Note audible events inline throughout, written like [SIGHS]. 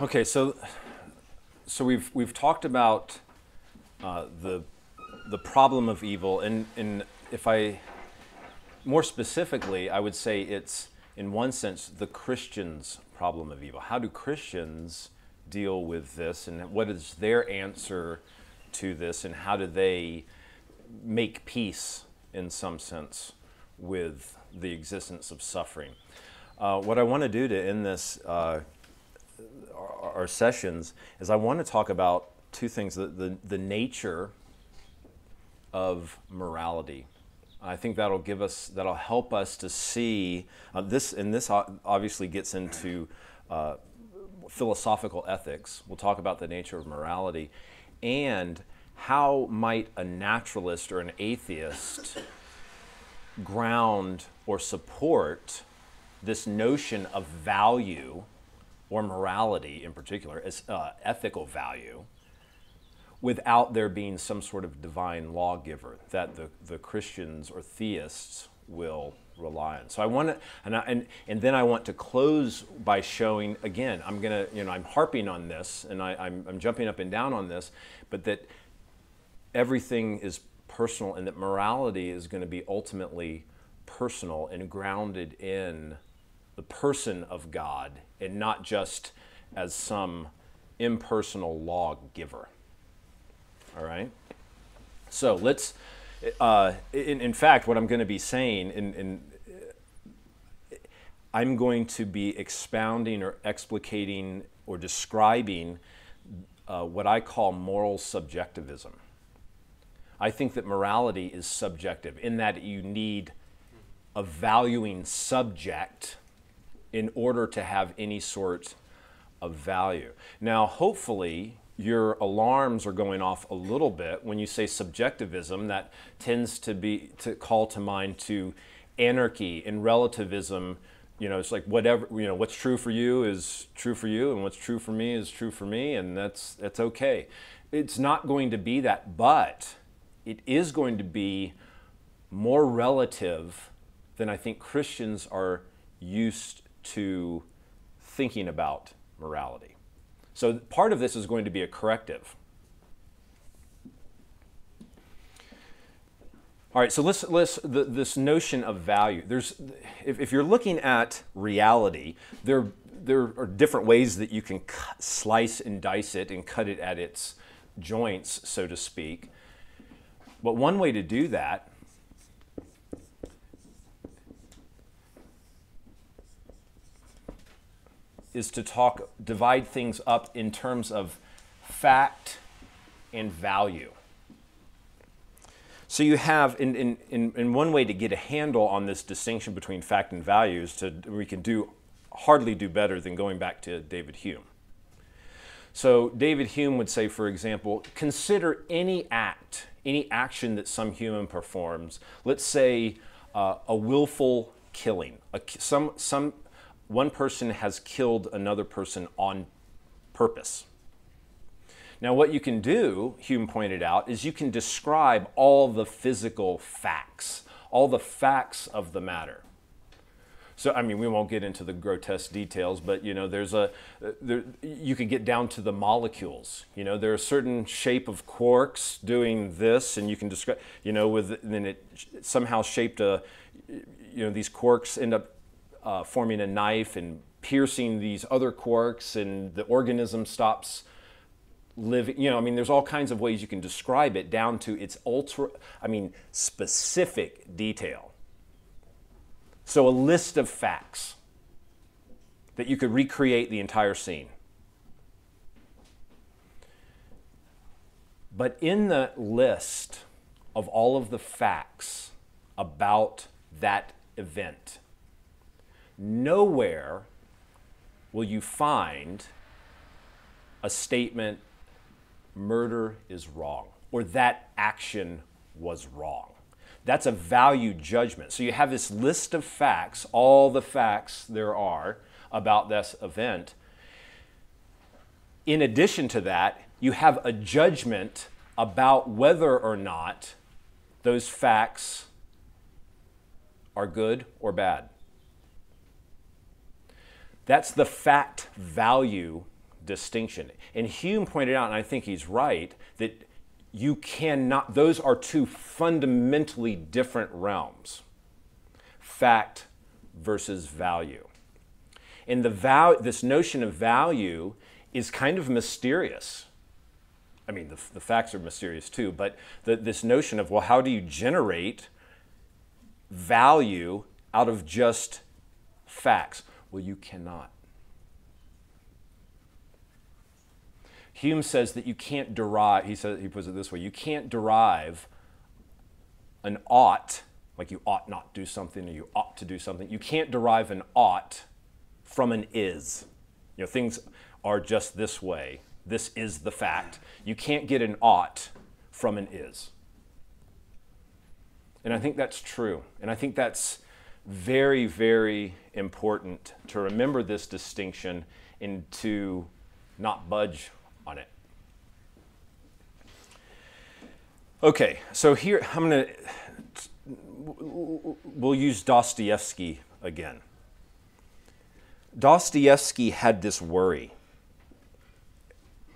Okay, so so we've we've talked about uh, the the problem of evil, and and if I more specifically, I would say it's in one sense the Christian's problem of evil. How do Christians deal with this, and what is their answer to this, and how do they make peace in some sense with the existence of suffering? Uh, what I want to do to end this. Uh, our sessions is I want to talk about two things the, the, the nature of morality. I think that'll give us, that'll help us to see uh, this, and this obviously gets into uh, philosophical ethics. We'll talk about the nature of morality and how might a naturalist or an atheist ground or support this notion of value or morality in particular, as uh, ethical value, without there being some sort of divine lawgiver that the, the Christians or theists will rely on. So I want to, and, and, and then I want to close by showing, again, I'm going to, you know, I'm harping on this and I, I'm, I'm jumping up and down on this, but that everything is personal and that morality is going to be ultimately personal and grounded in the person of God and not just as some impersonal law giver. All right? So let's, uh, in, in, fact, what I'm going to be saying, in, in, I'm going to be expounding or explicating or describing uh, what I call moral subjectivism. I think that morality is subjective in that you need a valuing subject in order to have any sort of value. Now, hopefully, your alarms are going off a little bit when you say subjectivism. That tends to be to call to mind to anarchy and relativism. You know, it's like whatever you know. What's true for you is true for you, and what's true for me is true for me, and that's that's okay. It's not going to be that, but it is going to be more relative than I think Christians are used to thinking about morality. So part of this is going to be a corrective. All right, so let's, let's the, this notion of value. There's, if, if, you're looking at reality, there, there are different ways that you can cut, slice and dice it and cut it at its joints, so to speak. But one way to do that is to talk, divide things up in terms of fact and value. So you have, in, in, in, in one way to get a handle on this distinction between fact and values, to, we can do hardly do better than going back to David Hume. So David Hume would say, for example, consider any act, any action that some human performs. Let's say uh, a willful killing, a, some, some one person has killed another person on purpose. Now, what you can do, Hume pointed out, is you can describe all the physical facts, all the facts of the matter. So, I mean, we won't get into the grotesque details, but you know, there's a, there, you can get down to the molecules. You know, there are certain shape of quarks doing this, and you can describe, you know, with then it somehow shaped a, you know, these quarks end up uh, forming a knife and piercing these other quarks, and the organism stops living. You know, I mean, there's all kinds of ways you can describe it down to its ultra, I mean, specific detail. So, a list of facts that you could recreate the entire scene. But in the list of all of the facts about that event, nowhere will you find a statement, murder is wrong, or that action was wrong. That's a value judgment. So you have this list of facts, all the facts there are about this event. In addition to that, you have a judgment about whether or not those facts are good or bad. That's the fact value distinction. And Hume pointed out, and I think he's right, that you cannot, those are two fundamentally different realms fact versus value. And the val- this notion of value is kind of mysterious. I mean, the, the facts are mysterious too, but the, this notion of, well, how do you generate value out of just facts? Well, you cannot. Hume says that you can't derive, he, says, he puts it this way you can't derive an ought, like you ought not do something or you ought to do something. You can't derive an ought from an is. You know, things are just this way. This is the fact. You can't get an ought from an is. And I think that's true. And I think that's very, very important to remember this distinction and to not budge on it. Okay, so here I'm going to, we'll use Dostoevsky again. Dostoevsky had this worry.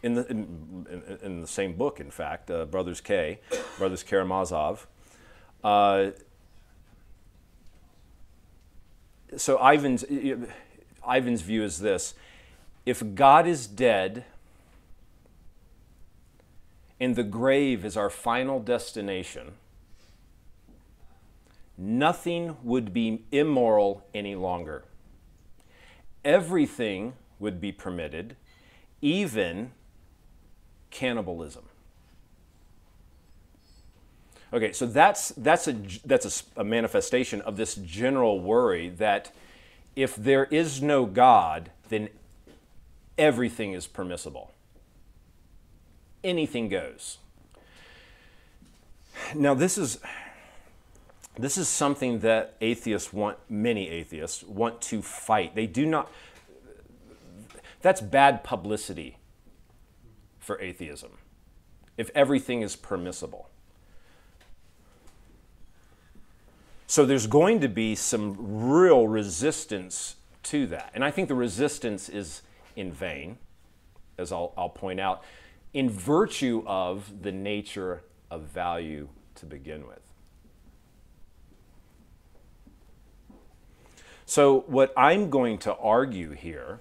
In the, in, in, the same book, in fact, uh, Brothers K, Brothers Karamazov. Uh, so Ivan's, Ivan's view is this if God is dead, and the grave is our final destination, nothing would be immoral any longer. Everything would be permitted, even cannibalism. Okay, so that's, that's, a, that's a, a manifestation of this general worry that if there is no God, then everything is permissible anything goes. Now, this is, this is something that atheists want, many atheists want to fight. They do not, that's bad publicity for atheism if everything is permissible. So there's going to be some real resistance to that. And I think the resistance is in vain, as I'll, I'll point out in virtue of the nature of value to begin with. So, what I'm going to argue here,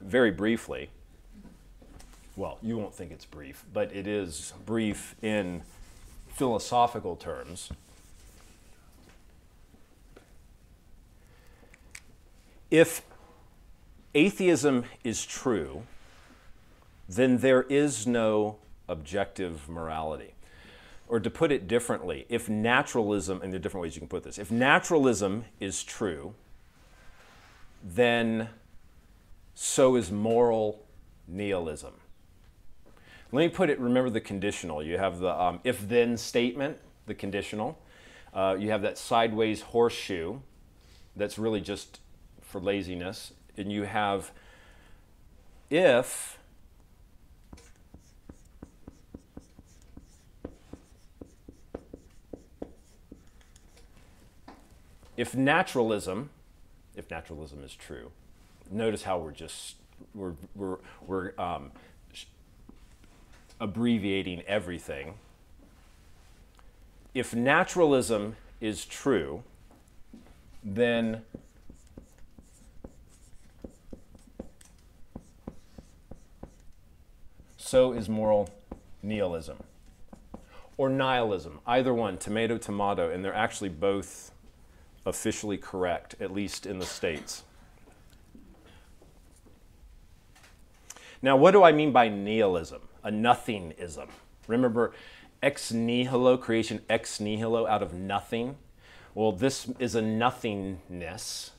very briefly, well, you won't think it's brief, but it is brief in philosophical terms. If atheism is true, then there is no objective morality. Or to put it differently, if naturalism, and there are different ways you can put this, if naturalism is true, then so is moral nihilism. Let me put it, remember the conditional. You have the um, if then statement, the conditional. Uh, you have that sideways horseshoe that's really just for laziness. And you have if if naturalism, if naturalism is true, notice how we're just we're we're we're um, abbreviating everything. If naturalism is true, then so is moral nihilism or nihilism, either one, tomato, tomato, and they're actually both officially correct, at least in the States. Now, what do I mean by nihilism? A nothingism. Remember, ex nihilo, creation ex nihilo, out of nothing? Well, this is a nothingness.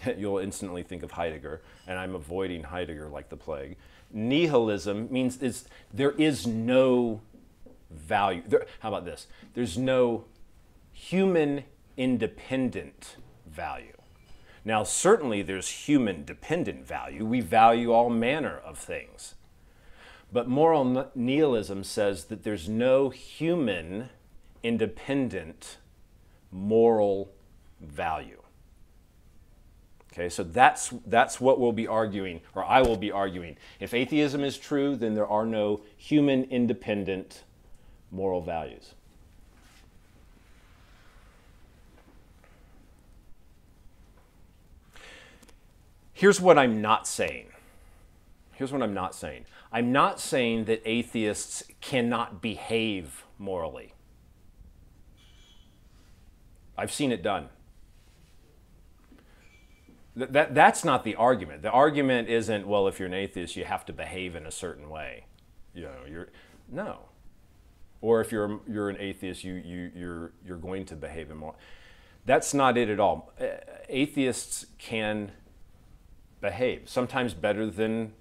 [LAUGHS] You'll instantly think of Heidegger, and I'm avoiding Heidegger like the plague. Nihilism means is, there is no value. There, how about this? There's no human independent value. Now, certainly there's human dependent value. We value all manner of things. But moral nihilism says that there's no human independent moral value. Okay, so that's, that's what we'll be arguing, or I will be arguing. If atheism is true, then there are no human independent moral values. Here's what I'm not saying. Here's what I'm not saying. I'm not saying that atheists cannot behave morally. I've seen it done. That, that, that's not the argument. The argument isn't, well, if you're an atheist, you have to behave in a certain way. You know, you're, no. Or if you're, you're an atheist, you, you, you're, you're going to behave in more. That's not it at all. Atheists can behave, sometimes better than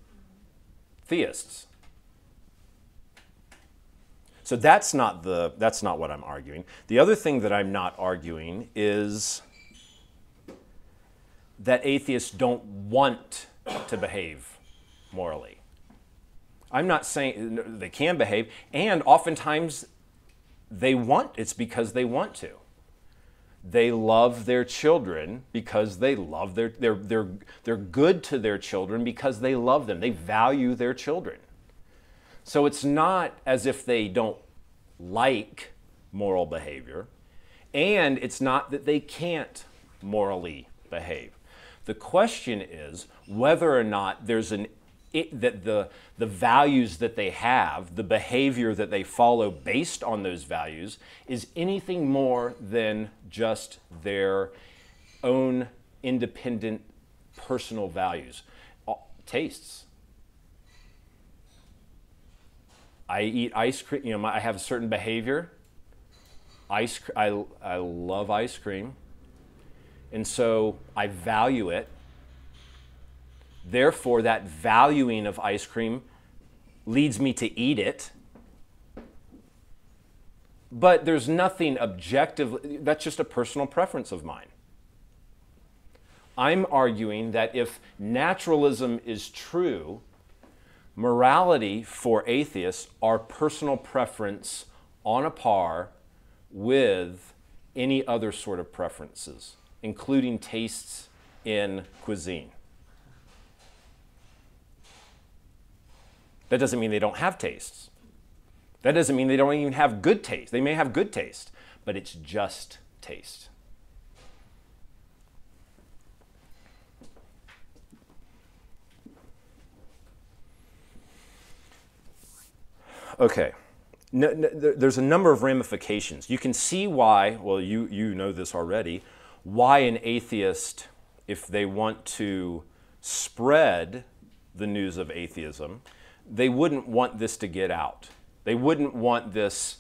theists. So that's not, the, that's not what I'm arguing. The other thing that I'm not arguing is that atheists don't want to behave morally. I'm not saying they can behave, and oftentimes they want, it's because they want to. They love their children because they love their, they're, they're, they're good to their children because they love them. They value their children. So it's not as if they don't like moral behavior, and it's not that they can't morally behave. The question is whether or not there's an it, that the, the values that they have, the behavior that they follow based on those values, is anything more than just their own independent personal values. Uh, tastes. I eat ice cream, you know, I have a certain behavior. Ice, I, I love ice cream. And so I value it. Therefore, that valuing of ice cream leads me to eat it. But there's nothing objective, that's just a personal preference of mine. I'm arguing that if naturalism is true, morality for atheists are personal preference on a par with any other sort of preferences including tastes in cuisine. That doesn't mean they don't have tastes. That doesn't mean they don't even have good taste. They may have good taste, but it's just taste. Okay. No, no, there's a number of ramifications. You can see why, well, you, you know this already, why an atheist, if they want to spread the news of atheism, they wouldn't want this to get out. They wouldn't want this,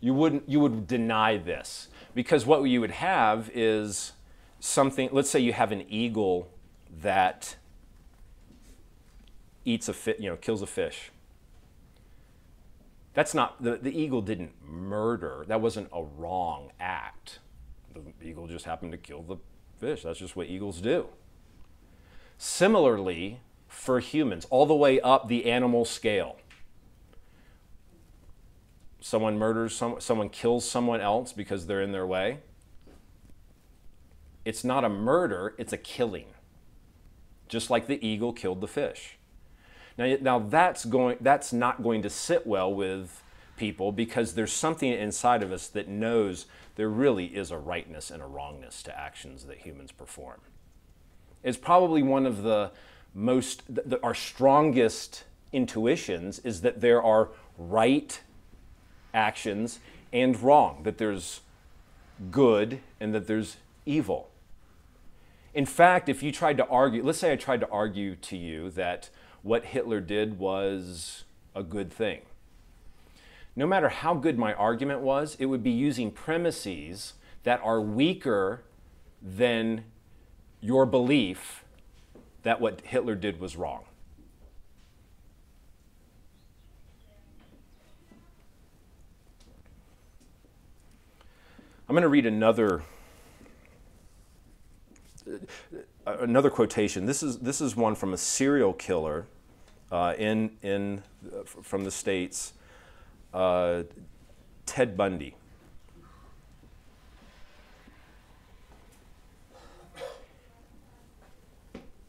you, wouldn't, you would deny this. Because what you would have is something, let's say you have an eagle that eats a fish, you know, kills a fish. That's not, the, the eagle didn't murder. That wasn't a wrong act the eagle just happened to kill the fish. That's just what eagles do. Similarly, for humans, all the way up the animal scale, someone murders some, someone kills someone else because they're in their way. It's not a murder, it's a killing. Just like the eagle killed the fish. Now, now that's, going, that's not going to sit well with people because there's something inside of us that knows there really is a rightness and a wrongness to actions that humans perform. It's probably one of the most, the, our strongest intuitions is that there are right actions and wrong, that there's good and that there's evil. In fact, if you tried to argue, let's say I tried to argue to you that what Hitler did was a good thing no matter how good my argument was, it would be using premises that are weaker than your belief that what Hitler did was wrong. I'm going to read another uh, another quotation. This is this is one from a serial killer uh, in in uh, from the states uh, Ted Bundy.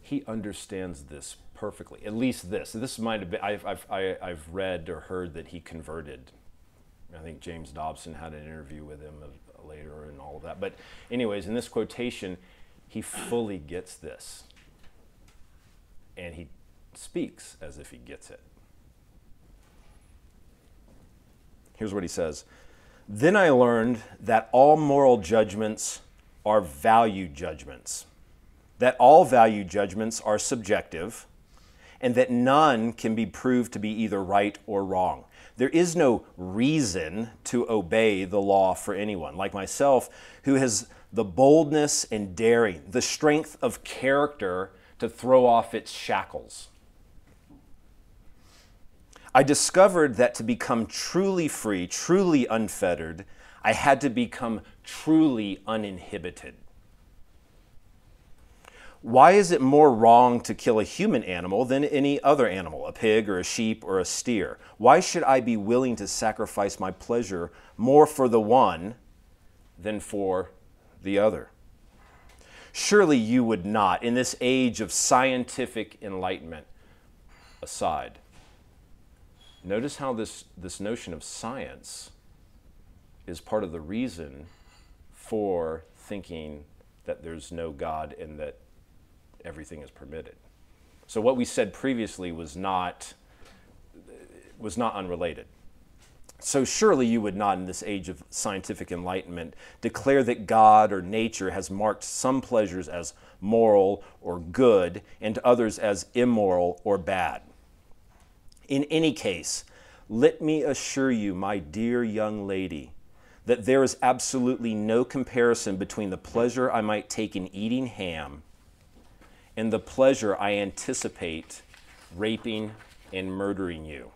he understands this perfectly. At least this. This might have been, I've, I've, I, have i have read or heard that he converted. I think James Dobson had an interview with him later and all of that. But, anyways, in this quotation, he fully gets this. And he speaks as if he gets it. Here's what he says Then I learned that all moral judgments are value judgments, that all value judgments are subjective, and that none can be proved to be either right or wrong. There is no reason to obey the law for anyone, like myself, who has the boldness and daring, the strength of character to throw off its shackles. I discovered that to become truly free, truly unfettered, I had to become truly uninhibited. Why is it more wrong to kill a human animal than any other animal, a pig or a sheep or a steer? Why should I be willing to sacrifice my pleasure more for the one than for the other? Surely you would not, in this age of scientific enlightenment, aside. Notice how this, this notion of science is part of the reason for thinking that there's no God and that everything is permitted. So what we said previously was not was not unrelated. So surely you would not in this age of scientific enlightenment declare that God or nature has marked some pleasures as moral or good and others as immoral or bad. In any case, let me assure you, my dear young lady, that there is absolutely no comparison between the pleasure I might take in eating ham and the pleasure I anticipate raping and murdering you.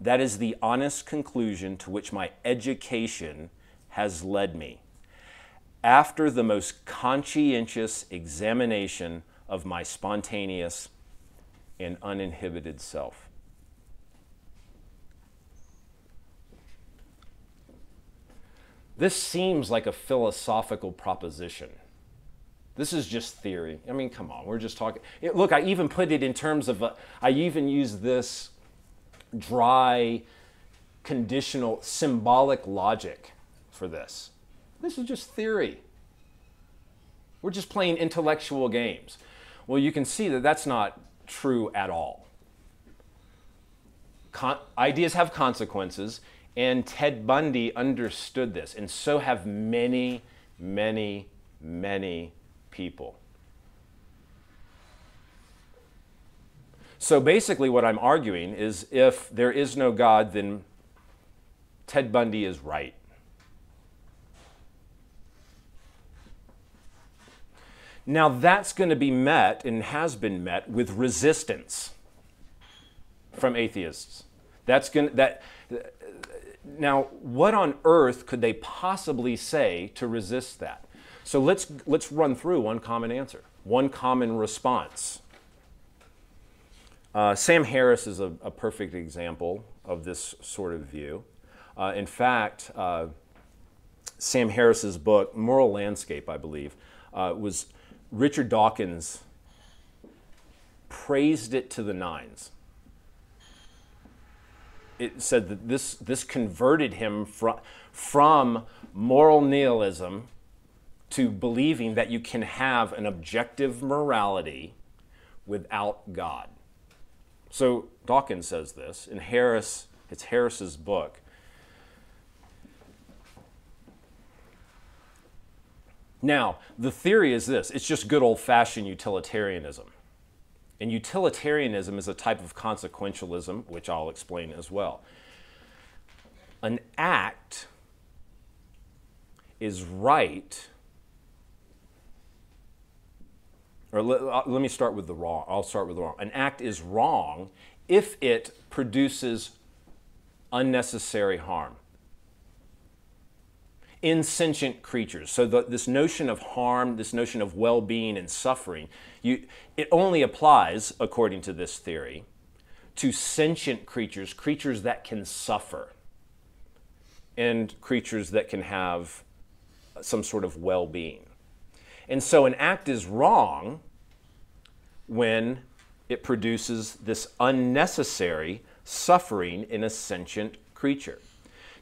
That is the honest conclusion to which my education has led me. After the most conscientious examination of my spontaneous and uninhibited self. This seems like a philosophical proposition. This is just theory. I mean, come on, we're just talking. It, look, I even put it in terms of, a, I even use this dry, conditional, symbolic logic for this. This is just theory. We're just playing intellectual games. Well, you can see that that's not true at all. Con- ideas have consequences, and Ted Bundy understood this, and so have many, many, many people. So basically, what I'm arguing is if there is no God, then Ted Bundy is right. Now, that's going to be met and has been met with resistance from atheists. That's going to, that now, what on earth could they possibly say to resist that? So let's, let's run through one common answer, one common response. Uh, Sam Harris is a, a, perfect example of this sort of view. Uh, in fact, uh, Sam Harris's book, Moral Landscape, I believe, uh, was Richard Dawkins praised it to the nines it said that this, this converted him from, from moral nihilism to believing that you can have an objective morality without God. So Dawkins says this in Harris, it's Harris's book. Now, the theory is this it's just good old fashioned utilitarianism. And utilitarianism is a type of consequentialism, which I'll explain as well. An act is right, or let, uh, let, me start with the wrong. I'll start with the wrong. An act is wrong if it produces unnecessary harm insentient creatures. So the, this notion of harm, this notion of well-being and suffering, you, it only applies, according to this theory, to sentient creatures, creatures that can suffer, and creatures that can have some sort of well-being. And so an act is wrong when it produces this unnecessary suffering in a sentient creature.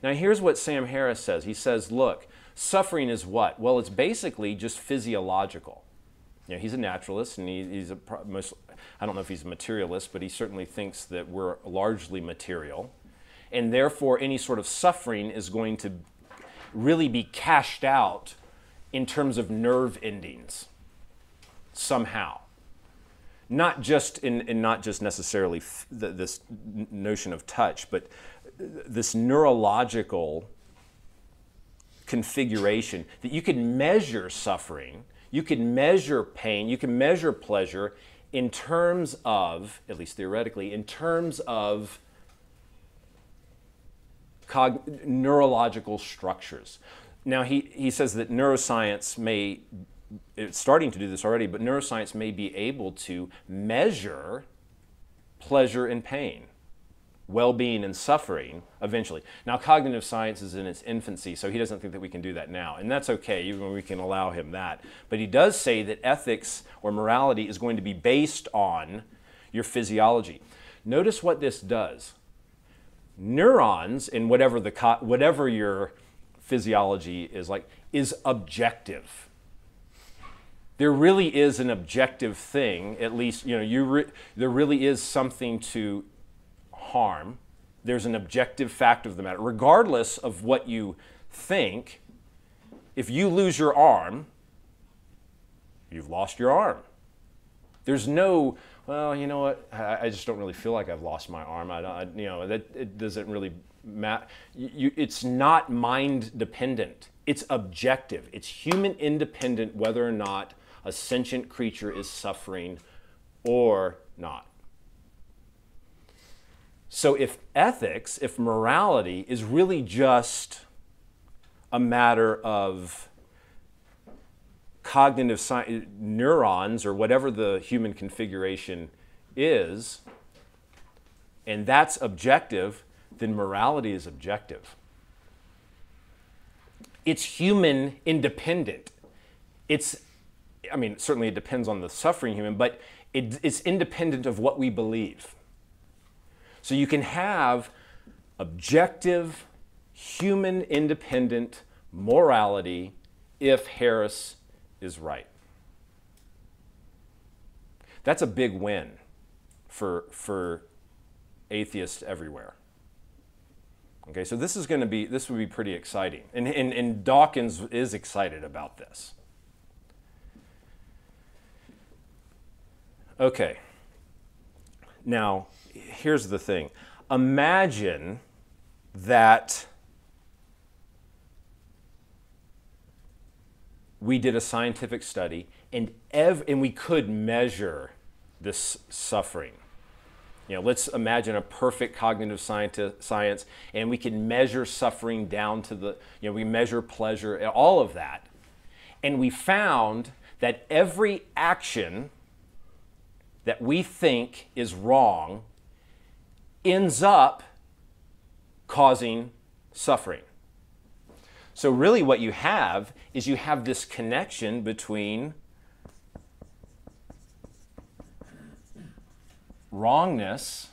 Now, here's what Sam Harris says. He says, look, suffering is what? Well, it's basically just physiological. You know, he's a naturalist, and he, he's a most, I don't know if he's a materialist, but he certainly thinks that we're largely material. And therefore, any sort of suffering is going to really be cashed out in terms of nerve endings somehow not just in, in not just necessarily f- the, this notion of touch, but this neurological configuration that you can measure suffering, you can measure pain, you can measure pleasure in terms of, at least theoretically, in terms of cog- neurological structures. Now, he, he says that neuroscience may it's starting to do this already, but neuroscience may be able to measure pleasure and pain, well being and suffering eventually. Now, cognitive science is in its infancy, so he doesn't think that we can do that now. And that's okay, even we can allow him that. But he does say that ethics or morality is going to be based on your physiology. Notice what this does. Neurons, in whatever, the, whatever your physiology is like, is objective there really is an objective thing, at least, you know, you re- there really is something to harm. There's an objective fact of the matter. Regardless of what you think, if you lose your arm, you've lost your arm. There's no, well, you know what, I, just don't really feel like I've lost my arm. I, I you know, that it doesn't really matter. it's not mind dependent. It's objective. It's human independent whether or not a sentient creature is suffering or not. So, if ethics, if morality is really just a matter of cognitive neurons or whatever the human configuration is, and that's objective, then morality is objective. It's human independent. It's I mean, certainly it depends on the suffering human, but it, it's independent of what we believe. So you can have objective, human independent morality if Harris is right. That's a big win for, for atheists everywhere. Okay, so this is going to be, this would be pretty exciting. And, and, and Dawkins is excited about this. Okay. Now, here's the thing. Imagine that we did a scientific study and, ev- and we could measure this suffering. You know, let's imagine a perfect cognitive science and we can measure suffering down to the, you know, we measure pleasure, all of that. And we found that every action that we think is wrong ends up causing suffering. So, really, what you have is you have this connection between wrongness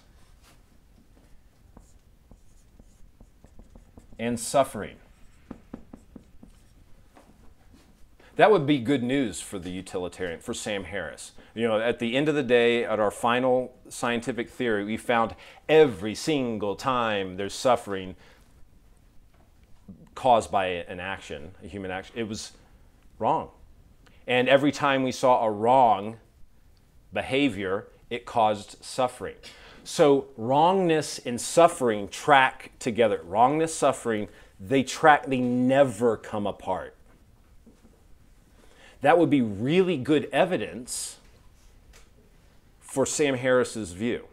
and suffering. That would be good news for the utilitarian, for Sam Harris. You know, at the end of the day, at our final scientific theory, we found every single time there's suffering caused by an action, a human action, it was wrong. And every time we saw a wrong behavior, it caused suffering. So wrongness and suffering track together. Wrongness, suffering, they track, they never come apart that would be really good evidence for Sam Harris's view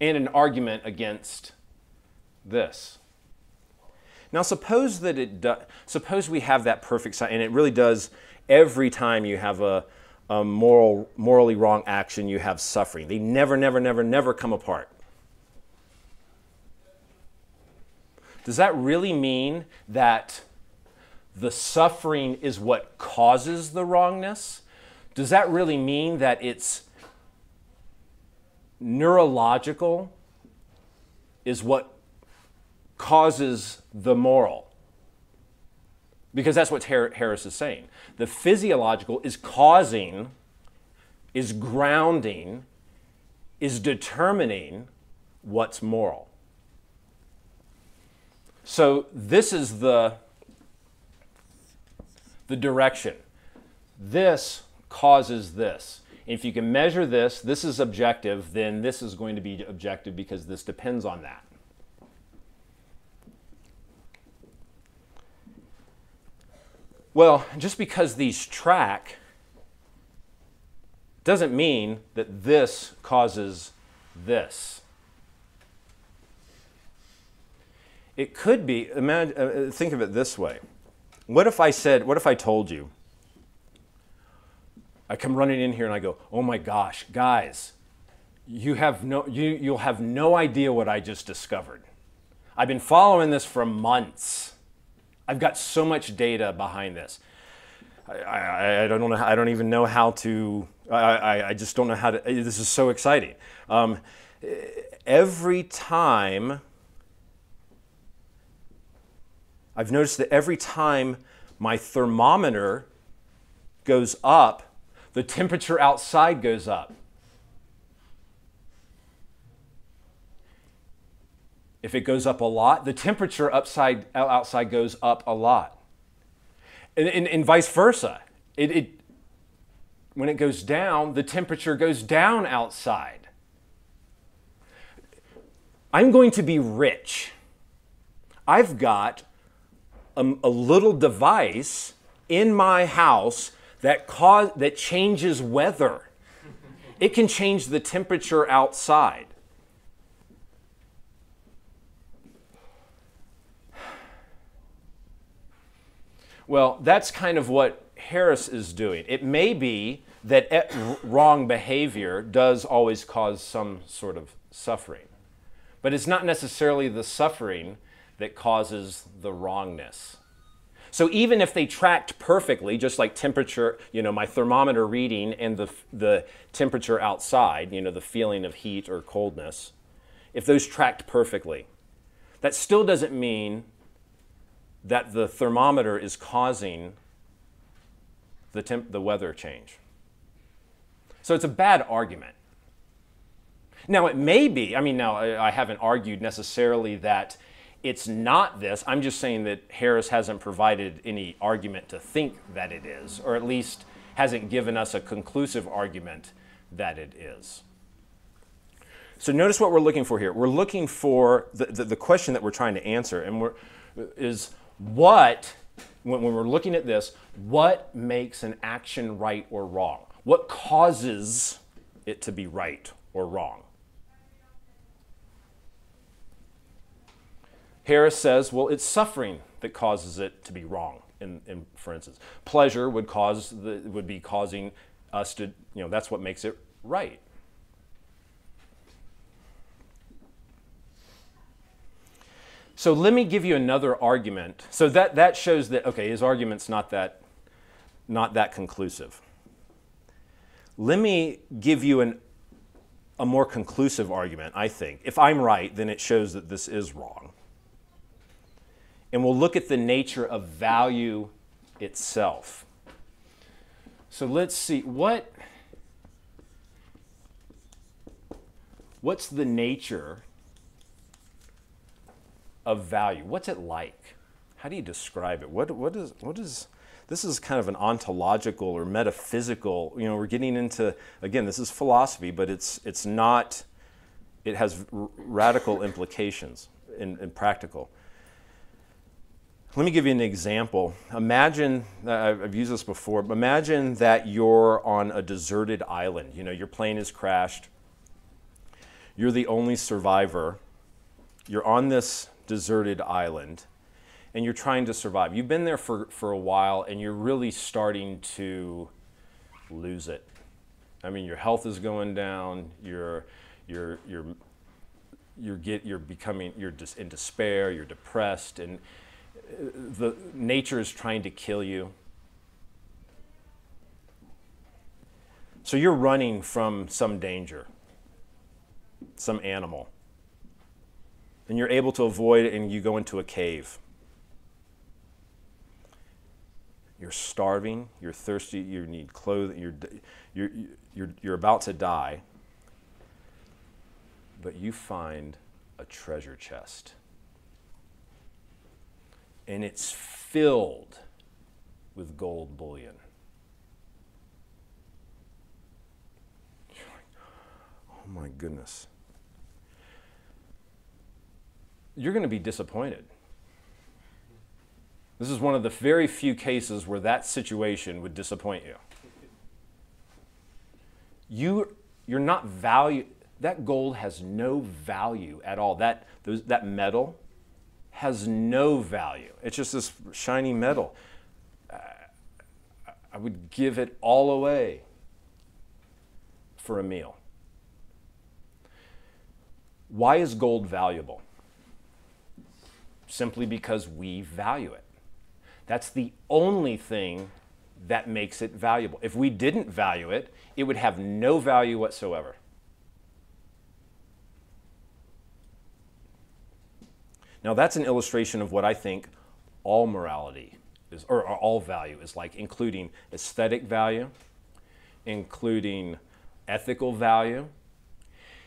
and an argument against this. Now, suppose that it do, suppose we have that perfect sign, and it really does every time you have a, a moral, morally wrong action, you have suffering. They never, never, never, never come apart. Does that really mean that the suffering is what causes the wrongness? does that really mean that it's neurological is what causes the moral? Because that's what Harris is saying. The physiological is causing, is grounding, is determining what's moral. So this is the, the direction. This causes this. If you can measure this, this is objective, then this is going to be objective because this depends on that. Well, just because these track doesn't mean that this causes this. It could be, imagine, uh, think of it this way. What if I said, what if I told you, I come running in here and I go, oh my gosh, guys, you have no, you, you'll have no idea what I just discovered. I've been following this for months. I've got so much data behind this. I, I, I don't know. I don't even know how to. I, I, just don't know how to. This is so exciting. Um, every time I've noticed that every time my thermometer goes up, the temperature outside goes up. If it goes up a lot, the temperature upside, outside goes up a lot. And, and, and vice versa. It, it, when it goes down, the temperature goes down outside. I'm going to be rich. I've got a, a little device in my house that cause that changes weather. It can change the temperature outside. Well, that's kind of what Harris is doing. It may be that wrong behavior does always cause some sort of suffering, but it's not necessarily the suffering that causes the wrongness. So even if they tracked perfectly, just like temperature, you know, my thermometer reading and the, the temperature outside, you know, the feeling of heat or coldness, if those tracked perfectly, that still doesn't mean that the thermometer is causing the, temp- the weather change. So it's a bad argument. Now, it may be, I mean, now I haven't argued necessarily that it's not this. I'm just saying that Harris hasn't provided any argument to think that it is, or at least hasn't given us a conclusive argument that it is. So notice what we're looking for here. We're looking for the, the, the question that we're trying to answer, and we're, is what, when, when we're looking at this, what makes an action right or wrong? What causes it to be right or wrong? Harris says, well, it's suffering that causes it to be wrong. In, in, for instance, pleasure would cause the, would be causing us to, you know, that's what makes it right. So let me give you another argument. So that, that shows that, okay, his argument's not that, not that conclusive. Let me give you an, a more conclusive argument, I think. If I'm right, then it shows that this is wrong. And we'll look at the nature of value itself. So let's see, what, what's the nature of value? What's it like? How do you describe it? What, what, is, what is, this is kind of an ontological or metaphysical, you know, we're getting into, again, this is philosophy, but it's, it's not, it has radical implications in practical. Let me give you an example. Imagine, I've used this before, imagine that you're on a deserted island. You know, your plane has crashed. You're the only survivor. You're on this deserted island and you're trying to survive. You've been there for, for a while and you're really starting to lose it. I mean, your health is going down, you're, you're, you're, you're, get, you're becoming, you're just in despair, you're depressed, and uh, the nature is trying to kill you. So you're running from some danger, some animal, and you're able to avoid it and you go into a cave. You're starving, you're thirsty, you need clothing, you're, you're, you're, you're about to die, but you find a treasure chest. And it's filled with gold bullion. oh my goodness. You're going to be disappointed. This is one of the very few cases where that situation would disappoint you. You, you're not value. That gold has no value at all. That, those, that metal has no value. It's just this shiny metal. Uh, I would give it all away for a meal. Why is gold valuable? Simply because we value it. That's the only thing that makes it valuable. If we didn't value it, it would have no value whatsoever. Now, that's an illustration of what I think all morality is, or, or all value is like, including aesthetic value, including ethical value.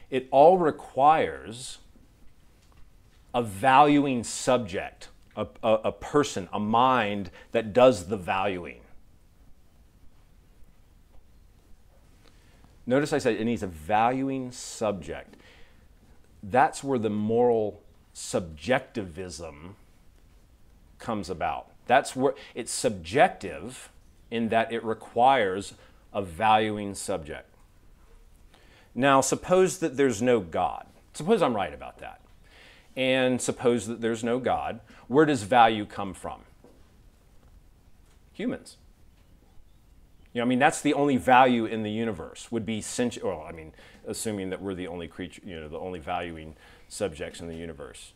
It all requires a valuing subject a, a, a person, a mind that does the valuing. Notice I said it needs a valuing subject. That's where the moral subjectivism comes about. That's where it's subjective in that it requires a valuing subject. Now, suppose that there's no God. Suppose I'm right about that and suppose that there's no God, where does value come from? Humans. You know, I mean, that's the only value in the universe would be. Well, I mean, assuming that we're the only creature, you know, the only valuing subjects in the universe.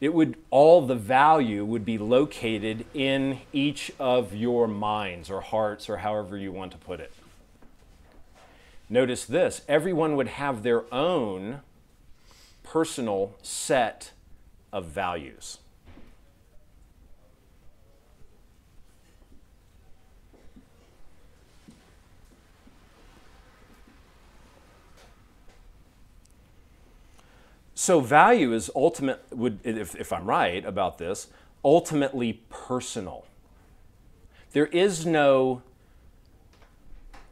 It would all the value would be located in each of your minds or hearts or however you want to put it. Notice this: everyone would have their own personal set of values. So value is ultimate would if, if I'm right about this, ultimately personal. There is no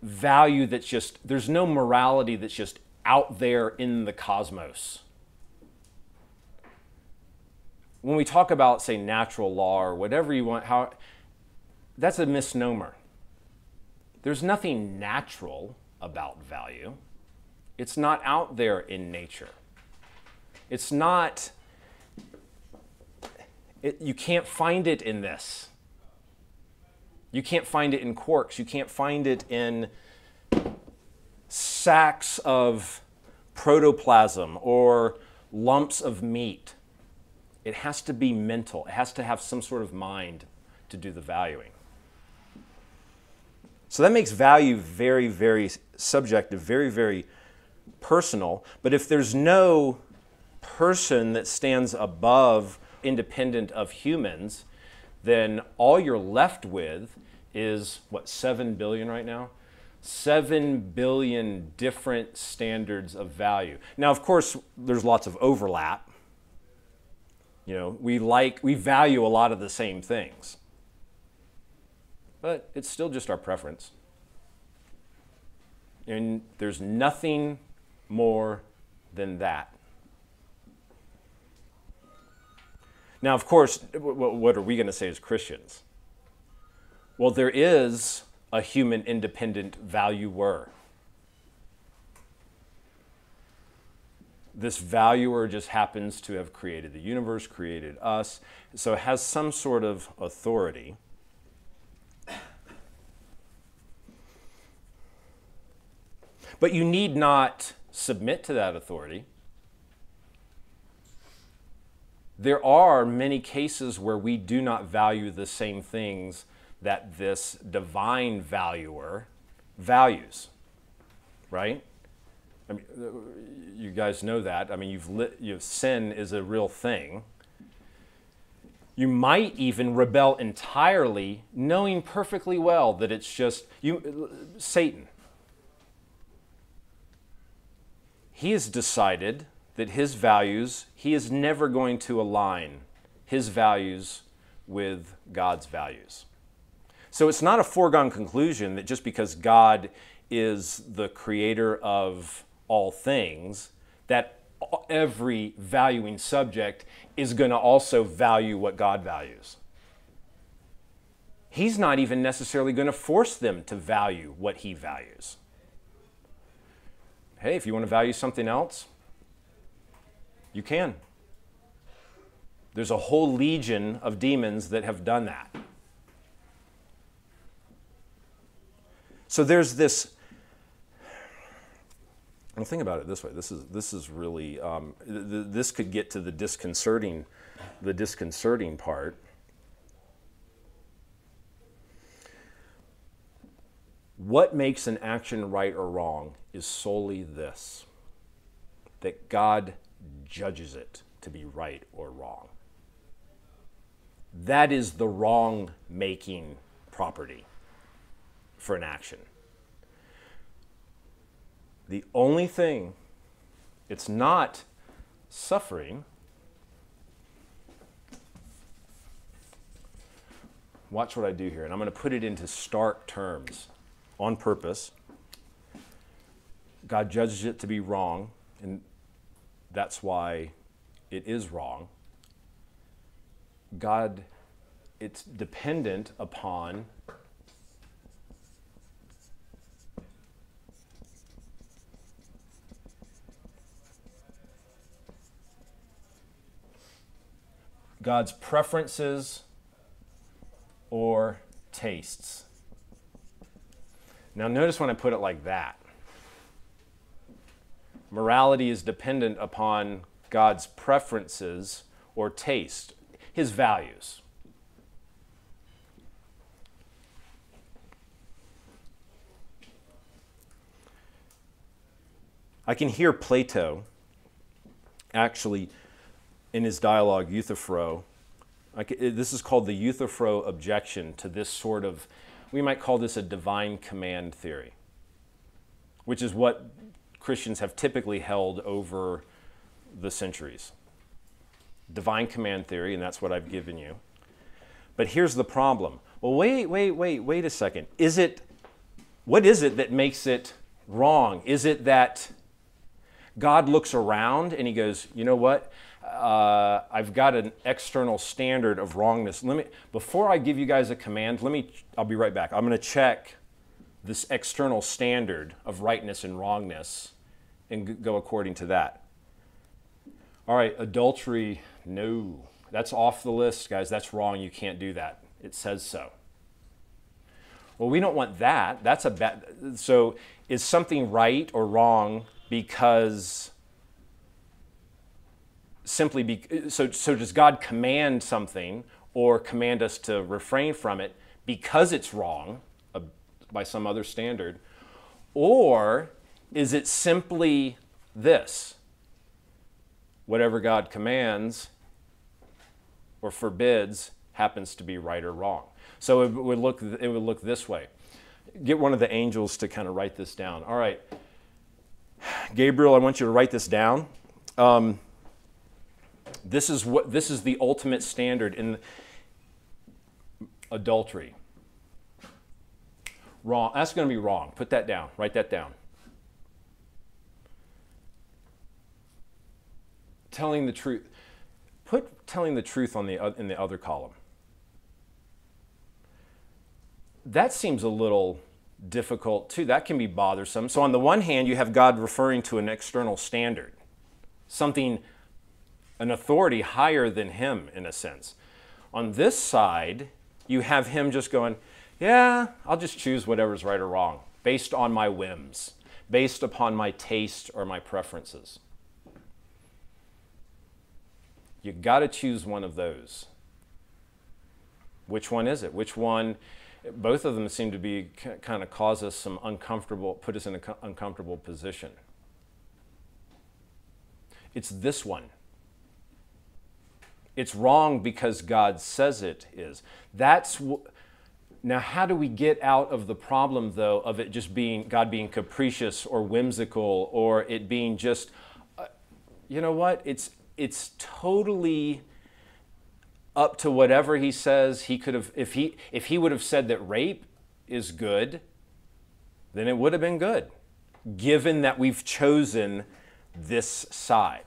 value that's just there's no morality that's just out there in the cosmos when we talk about, say, natural law or whatever you want, how that's a misnomer. There's nothing natural about value. It's not out there in nature. It's not, it, you can't find it in this. You can't find it in quarks. You can't find it in sacks of protoplasm or lumps of meat. It has to be mental, it has to have some sort of mind to do the valuing. So that makes value very, very subjective, very, very personal. But if there's no person that stands above, independent of humans, then all you're left with is what, 7 billion right now? 7 billion different standards of value. Now, of course, there's lots of overlap you know, we like, we value a lot of the same things. But it's still just our preference. And there's nothing more than that. Now, of course, what are we going to say as Christians? Well, there is a human independent valuer. this valuer just happens to have created the universe, created us, so it has some sort of authority. But you need not submit to that authority. There are many cases where we do not value the same things that this divine valuer values, right? I mean, you guys know that. I mean, you've lit, you sin is a real thing. You might even rebel entirely, knowing perfectly well that it's just you, Satan. He has decided that his values, he is never going to align his values with God's values. So it's not a foregone conclusion that just because God is the creator of all things, that every valuing subject is going to also value what God values. He's not even necessarily going to force them to value what he values. Hey, if you want to value something else, you can. There's a whole legion of demons that have done that. So there's this. Well, think about it this way. This is this is really um, th- this could get to the disconcerting, the disconcerting part. What makes an action right or wrong is solely this that God judges it to be right or wrong. That is the wrong making property for an action. The only thing, it's not suffering. Watch what I do here, and I'm going to put it into stark terms on purpose. God judges it to be wrong, and that's why it is wrong. God, it's dependent upon God's preferences or tastes. Now, notice when I put it like that. Morality is dependent upon God's preferences or taste, his values. I can hear Plato actually in his dialogue Euthyphro. Eh, this is called the Euthyphro objection to this sort of, we might call this a divine command theory, which is what Christians have typically held over the centuries. Divine command theory, and that's what I've given you. But here's the problem. Well, wait, wait, wait, wait a second. Is it, what is it that makes it wrong? Is it that God looks around and he goes, you know what? Uh, I've got an external standard of wrongness. Let me, before I give you guys a command, let me, I'll be right back. I'm going to check this external standard of rightness and wrongness and go according to that. All right, adultery, no. That's off the list, guys. That's wrong. You can't do that. It says so. Well, we don't want that. That's a bad. So, is something right or wrong because simply be, so so does God command something or command us to refrain from it because it's wrong uh, by some other standard or is it simply this whatever God commands or forbids happens to be right or wrong. So it would look it would look this way. Get one of the angels to kind of write this down. All right, Gabriel, I want you to write this down. Um, this is what this is the ultimate standard in adultery. Wrong. That's going to be wrong. Put that down. Write that down. Telling the truth. Put telling the truth on the, in the other column. That seems a little difficult too. That can be bothersome. So, on the one hand, you have God referring to an external standard, something, an authority higher than Him in a sense. On this side, you have Him just going, Yeah, I'll just choose whatever's right or wrong based on my whims, based upon my taste or my preferences. You got to choose one of those. Which one is it? Which one? both of them seem to be kind of cause us some uncomfortable, put us in an uncomfortable position. It's this one. It's wrong because God says it is. That's now. How do we get out of the problem, though, of it just being God being capricious or whimsical, or it being just, uh, you know what? It's it's totally up to whatever he says. He could have, if he if he would have said that rape is good, then it would have been good, given that we've chosen this side.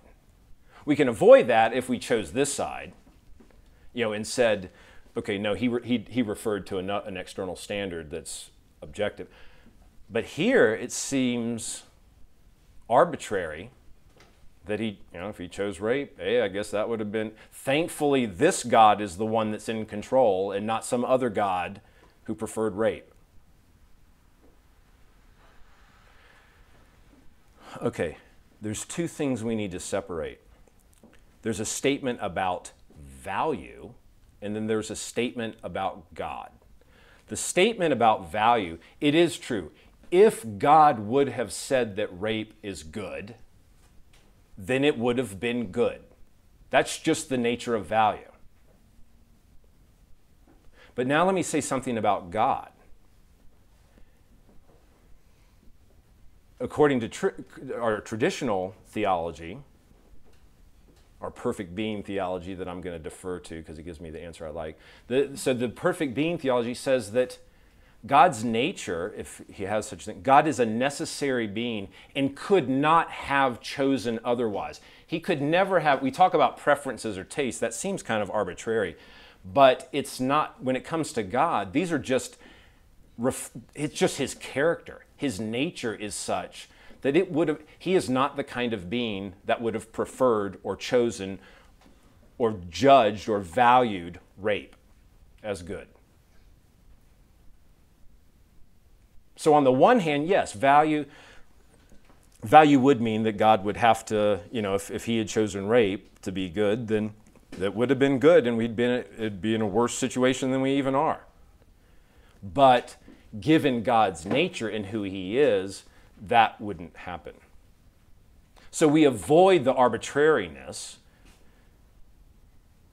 We can avoid that if we chose this side, you know, and said, okay, no, he, he, he referred to an, an external standard that's objective. But here it seems arbitrary that he, you know, if he chose rape, hey, I guess that would have been. Thankfully, this God is the one that's in control and not some other God who preferred rape. Okay, there's two things we need to separate there's a statement about value, and then there's a statement about God. The statement about value, it is true. If God would have said that rape is good, then it would have been good. That's just the nature of value. But now let me say something about God. According to our traditional theology, our perfect being theology that I'm going to defer to because it gives me the answer I like. The, so the perfect being theology says that God's nature, if he has such a thing, God is a necessary being and could not have chosen otherwise. He could never have, we talk about preferences or tastes, that seems kind of arbitrary, but it's not, when it comes to God, these are just, it's just his character. His nature is such that it would have, he is not the kind of being that would have preferred or chosen or judged or valued rape as good. So on the one hand, yes, value value would mean that God would have to, you know, if, if he had chosen rape to be good, then that would have been good and we'd been it'd be in a worse situation than we even are. But given God's nature and who he is, that wouldn't happen. So we avoid the arbitrariness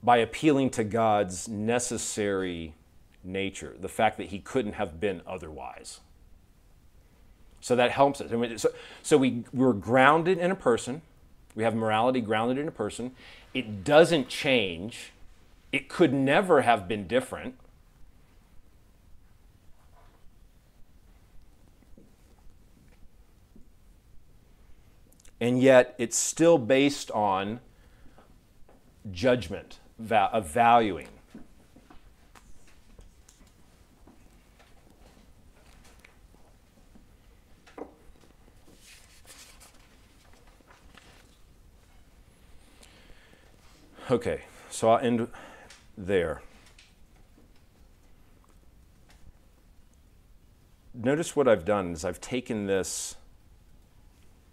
by appealing to God's necessary nature, the fact that he couldn't have been otherwise. So that helps us. So, so we, we're grounded in a person. We have morality grounded in a person. It doesn't change. It could never have been different. and yet it's still based on judgment, of valuing. Okay, so I'll end there. Notice what I've done is I've taken this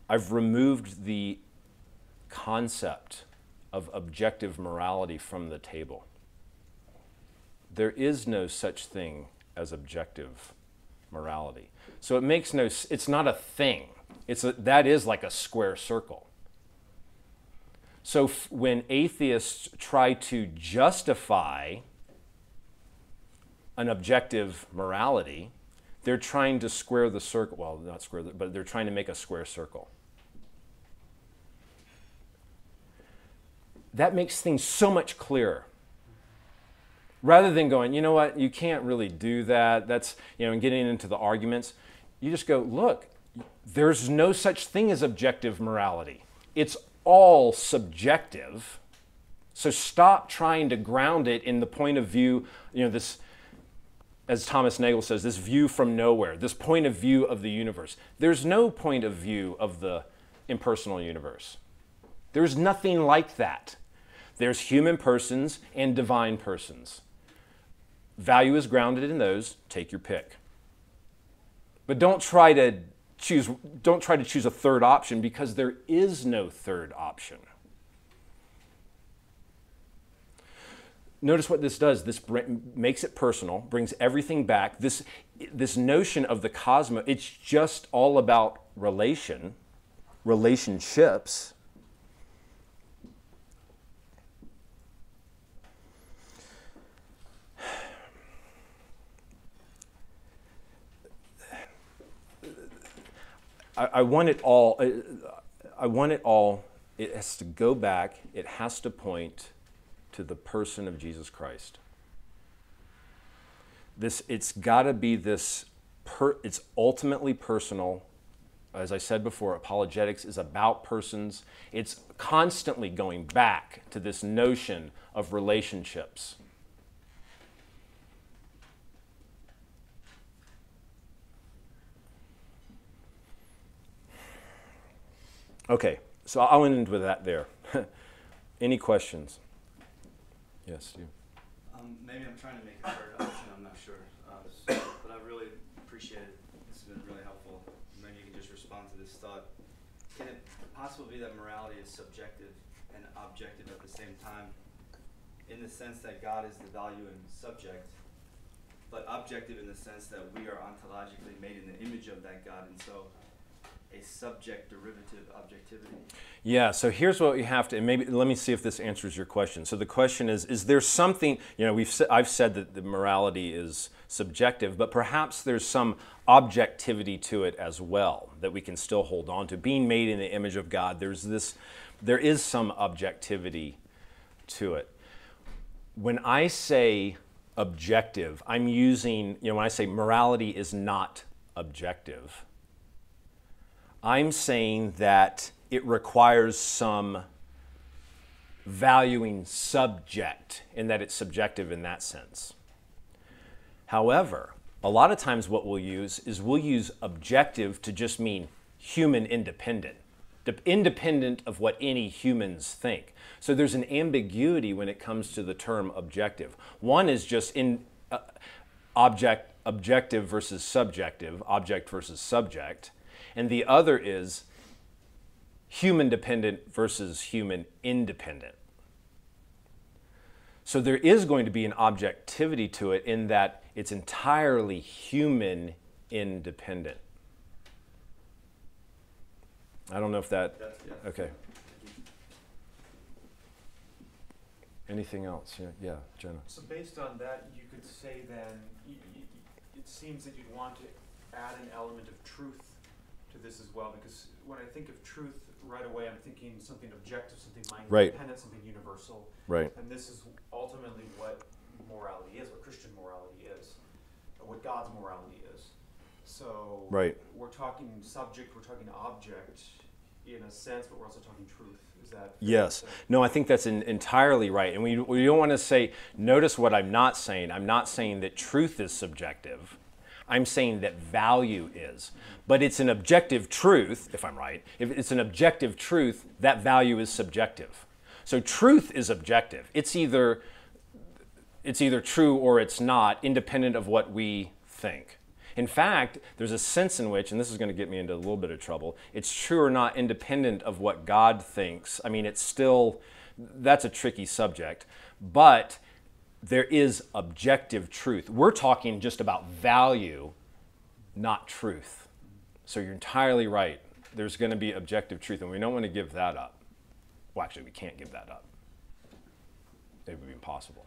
I've removed the concept of objective morality from the table. There is no such thing as objective morality. So it makes no it's not a thing. It's a, that is like a square circle. So when atheists try to justify an objective morality, they're trying to square the circle. Well, not square, the, but they're trying to make a square circle. that makes things so much clearer. Rather than going, you know what, you can't really do that, that's, you know, and getting into the arguments, you just go, look, there's no such thing as objective morality. It's all subjective. So stop trying to ground it in the point of view, you know, this, as Thomas Nagel says, this view from nowhere, this point of view of the universe. There's no point of view of the impersonal universe. There's nothing like that. There's human persons and divine persons. Value is grounded in those. Take your pick. But don't try to choose don't try to choose a third option because there is no third option. notice what this does. This makes it personal, brings everything back. This, this notion of the cosmos, it's just all about relation, relationships. I, I want it all. Uh, I want it all. It has to go back. It has to point to the person of Jesus Christ. This, it's got to be this. Per, it's ultimately personal. As I said before, apologetics is about persons. It's constantly going back to this notion of relationships. Okay, so I'll end with that there. [LAUGHS] Any questions? Yes, you. Um, maybe I'm trying to make a third option, I'm not sure. Uh, but I really appreciate it. This has been really helpful. Maybe you can just respond to this thought. Can it possibly be that morality is subjective and objective at the same time? In the sense that God is the value and subject, but objective in the sense that we are ontologically made in the image of that God, and so a subject derivative objectivity? Yeah, so here's what you have to, and maybe let me see if this answers your question. So the question is Is there something, you know, we've, I've said that the morality is subjective, but perhaps there's some objectivity to it as well that we can still hold on to. Being made in the image of God, there's this, there is some objectivity to it. When I say objective, I'm using, you know, when I say morality is not objective, I'm saying that it requires some valuing subject in that it's subjective in that sense. However, a lot of times what we'll use is we'll use objective to just mean human independent, independent of what any humans think. So there's an ambiguity when it comes to the term objective. One is just in uh, object objective versus subjective, object versus subject and the other is human dependent versus human independent. So there is going to be an objectivity to it in that it's entirely human independent. I don't know if that. Yeah. Okay. Anything else? Yeah, yeah, Jenna. So based on that, you could say then, y- y- it seems that you'd want to add an element of truth to this as well, because when I think of truth, right away I'm thinking something objective, something mind Right. independent, something universal. Right. And this is ultimately what morality is, what Christian morality is, what God's morality is. So Right. we're talking subject, we're talking object in a sense, but we're also talking truth. Is that Yes. No, I think that's in, entirely right. And we, we don't want to say, notice what I'm not saying. I'm not saying that truth is subjective. I'm saying that value is. But it's an objective truth, if I'm right. If it's an objective truth, that value is subjective. So truth is objective. It's either it's either true or it's not, independent of what we think. In fact, there's a sense in which, and this is going to get me into a little bit of trouble, it's true or not independent of what God thinks. I mean, it's still, that's a tricky subject, but there is objective truth. We're talking just about value, not truth. So you're entirely right. There's going to be objective truth, and we don't want to give that up. Well, actually, we can't give that up. It would be impossible.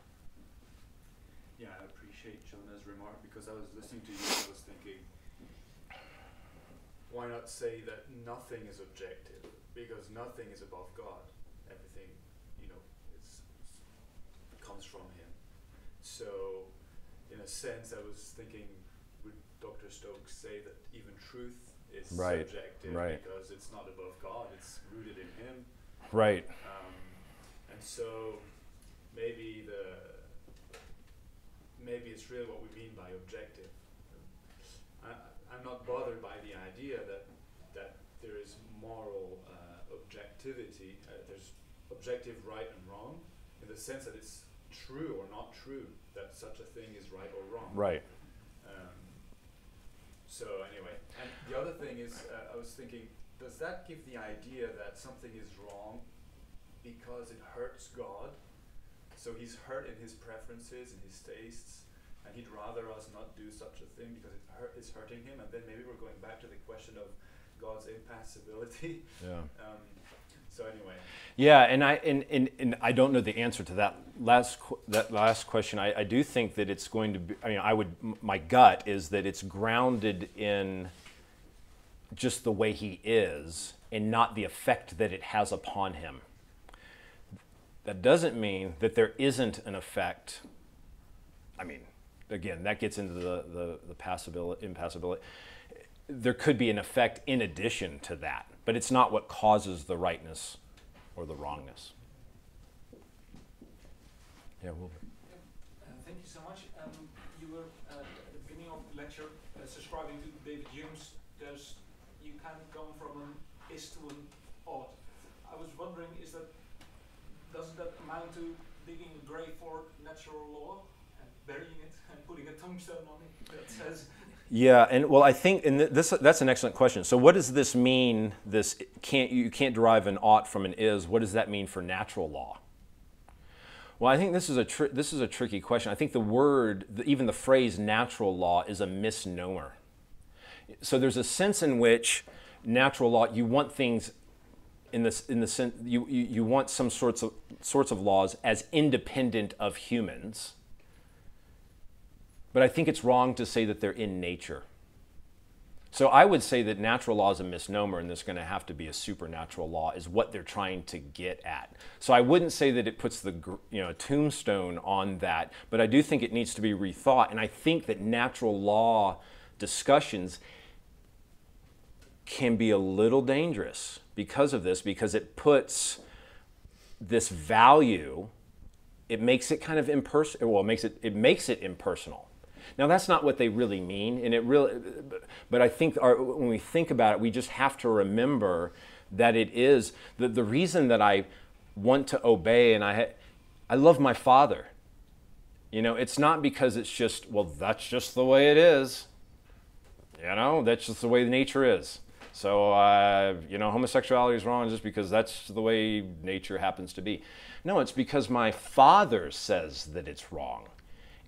Yeah, I appreciate Jonah's remark because I was listening to you and I was thinking, why not say that nothing is objective? Because nothing is above God. Everything, you know, comes from Him. So, in a sense, I was thinking, would Dr. Stokes say that even truth is Right, subjective right. because it's not above God, it's rooted in Him? Right. Um, and so maybe the maybe it's really what we mean by objective. I, I'm not bothered by the idea that that there is moral uh, objectivity. Uh, there's objective right and wrong in the sense that it's true or not true that such a thing is right or wrong. Right. Um, so anyway, and the other thing is, uh, I was thinking, does that give the idea that something is wrong because it hurts God? So he's hurt in his preferences and his tastes, and he'd rather us not do such a thing because it hurt, it's hurting him. And then maybe we're going back to the question of God's impassibility. Yeah. [LAUGHS] Um, so anyway, Yeah, and I and, and, and I don't know the answer to that last that last question. I, I do think that it's going to be. I mean, I would. My gut is that it's grounded in just the way he is, and not the effect that it has upon him. That doesn't mean that there isn't an effect. I mean, again, that gets into the the, the passibility, impassibility. There could be an effect in addition to that, but it's not what causes the rightness or the wrongness. Yeah, Wilbur. Uh, Thank you so much. Um, you were uh, at the beginning of the lecture uh, subscribing to David Hume's. There's you can go from an is to an ought. I was wondering, is that doesn't that amount to digging a grave for natural law and burying it and putting a tombstone on it that says Yeah, and well, I think, and this that's an excellent question. So, what does this mean? This can't you can't derive an ought from an is. What does that mean for natural law? Well, I think this is a tr- this is a tricky question. I think the word, even the phrase "natural law," is a misnomer. So, there's a sense in which natural law you want things in this in the sense you, you, you want some sorts of sorts of laws as independent of humans. But I think it's wrong to say that they're in nature. So I would say that natural law is a misnomer and there's going to have to be a supernatural law is what they're trying to get at. So I wouldn't say that it puts the you know tombstone on that, but I do think it needs to be rethought and I think that natural law discussions can be a little dangerous because of this because it puts this value it makes it kind of impersonal well it makes it it makes it impersonal now that's not what they really mean and it really but i think our, when we think about it we just have to remember that it is the, the reason that i want to obey and i i love my father. You know it's not because it's just well that's just the way it is. You know that's just the way nature is. So uh, you know homosexuality is wrong just because that's the way nature happens to be. No it's because my father says that it's wrong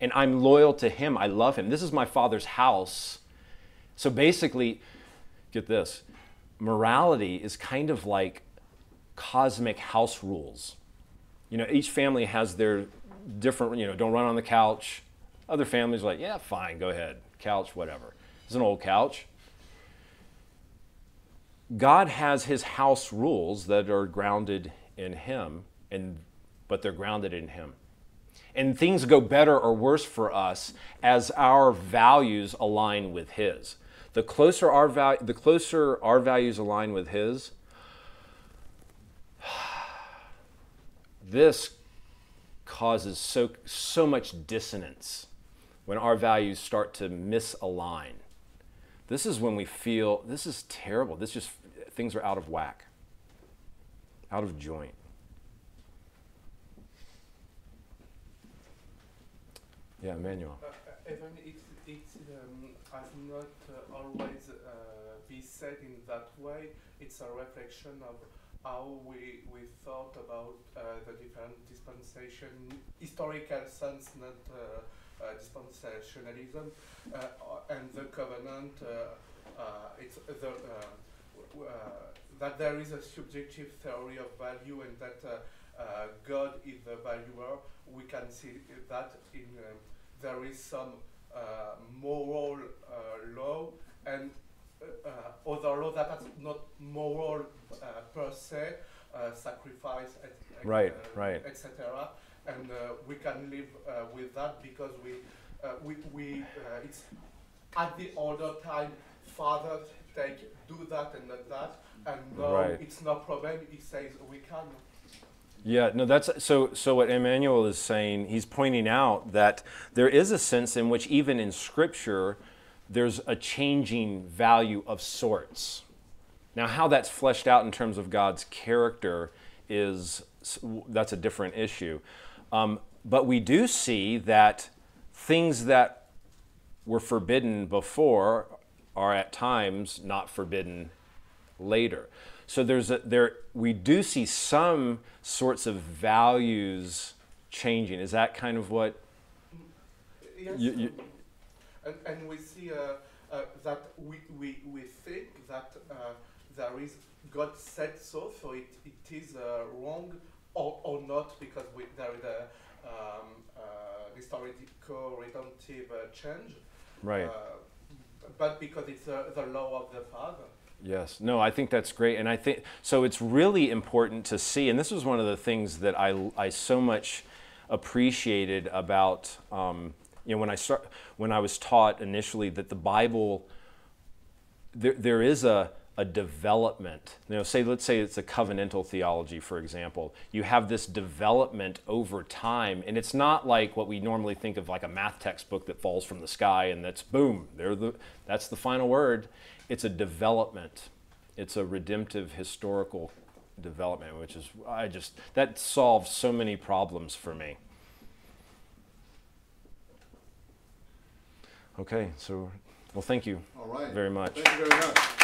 and i'm loyal to him. I love him. This is my father's house. So basically get this. Morality is kind of like cosmic house rules. You know each family has their different you know don't run on the couch. Other families are like yeah fine go ahead. Couch whatever. It's an old couch. God has his house rules that are grounded in him and but they're grounded in him. And things go better or worse for us as our values align with his. The closer our val- the closer our values align with his, [SIGHS] this causes so so much dissonance when our values start to misalign. This is when we feel this is terrible. This just things are out of whack, out of joint. Yeah, Emmanuel. Uh, uh, even it, it um, has not uh, always uh, be said in that way, it's a reflection of how we, we thought about uh, the different dispensation, historical sense, not uh, dispensationalism, and the covenant. It's the, that there is a subjective theory of value and that God is the valuer. We can see that in um, there is some uh, moral uh, law and uh, uh, other law that are not moral uh, per se, uh, sacrifice, et, et- Right, uh, right. etc. And uh, we can live uh, with that because we uh, we, we uh, it's at the older time father take do that and not that and now Right. it's no problem he says we can Yeah, no, that's so. So what Emmanuel is saying, he's pointing out that there is a sense in which even in Scripture, there's a changing value of sorts. Now, how that's fleshed out in terms of God's character is that's a different issue. Um, but we do see that things that were forbidden before are at times not forbidden later. So there's a, there we do see some sorts of values changing. Is that kind of what? Yes, You- you- um, and, and we see uh, uh, that we, we, we think that uh, there is God said so, so it, it is uh, wrong or, or not because we, there is a um, uh, historical redemptive uh, change, Right. uh, but because it's uh, the law of the Father. Yes. No, I think that's great. And I think so it's really important to see, and this was one of the things that I, I so much appreciated about, um, you know, when I, start, when I was taught initially that the Bible, there, there is a, a development. You know, say, let's say it's a covenantal theology, for example. You have this development over time, and it's not like what we normally think of like a math textbook that falls from the sky and that's boom, they're the, that's the final word. It's a development. It's a redemptive historical development, which is, I just, that solves so many problems for me. Okay, so, well, thank you All right. very much. Thank you very much.